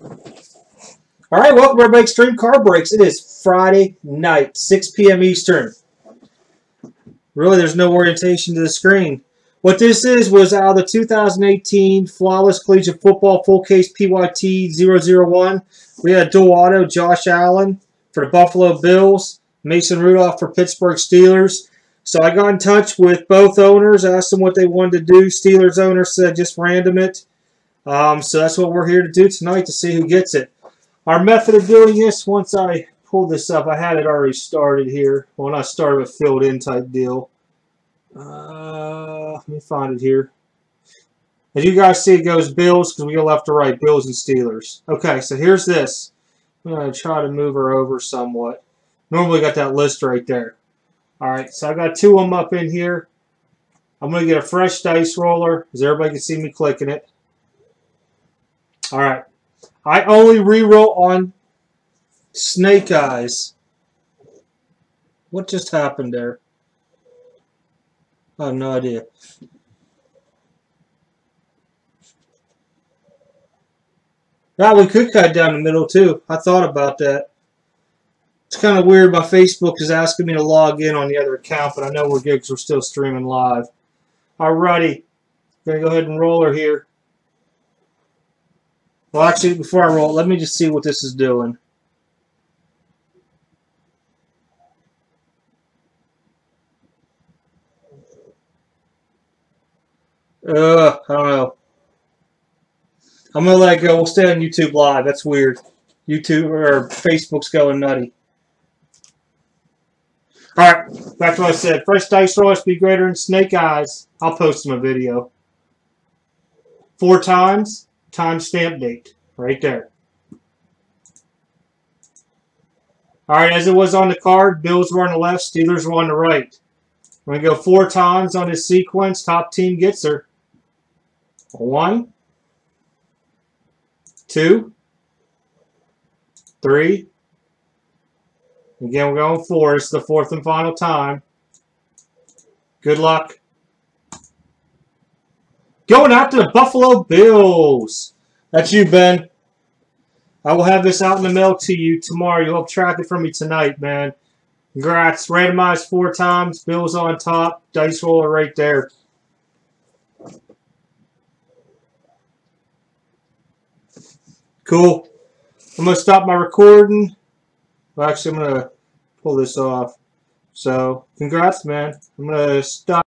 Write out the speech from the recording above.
All right, welcome everybody. Extreme Card Breaks. It is Friday night, 6 p.m. Eastern. Really, there's no orientation to the screen. What this is was out of the 2018 Flawless Collegiate Football Full Case PYT 001. We had dual auto Josh Allen for the Buffalo Bills, Mason Rudolph for Pittsburgh Steelers. So I got in touch with both owners, asked them what they wanted to do. Steelers owner said just random it. Um, so that's what we're here to do tonight to see who gets it. Our method of doing this, once I pulled this up, I had it already started here. Well, not started, but filled in type deal. Uh, let me find it here. As you guys see, it goes Bills, because we go left to right, Bills and Steelers. Okay, so here's this. I'm going to try to move her over somewhat. Normally got that list right there. Alright, so I got two of them up in here. I'm going to get a fresh dice roller, as everybody can see me clicking it. Alright. I only reroll on Snake Eyes. What just happened there? I have no idea. Now we could cut down the middle too. I thought about that. It's kind of weird. My Facebook is asking me to log in on the other account, but I know we're good because we're still streaming live. Alrighty. Gonna go ahead and roll her here. Well, actually, before I roll, let me just see what this is doing. Uh, I don't know. I'm gonna let go. We'll stay on YouTube Live. That's weird. YouTube or Facebook's going nutty. All right, back to what I said. Fresh dice roll has to be greater than snake eyes. I'll post them a video. Four times time stamp date right there. All right, as it was on the card, Bills were on the left, Steelers were on the right. We're going to go four times on this sequence. Top team gets her. One, two, three. Again, we're going four. It's the fourth and final time. Good luck. Going to the Buffalo Bills. That's you, Ben. I will have this out in the mail to you tomorrow. You'll have track it from me tonight, man. Congrats. Randomized four times. Bills on top. Dice roller right there. Cool. I'm going to stop my recording. Well, actually, I'm going to pull this off. So, congrats, man. I'm going to stop.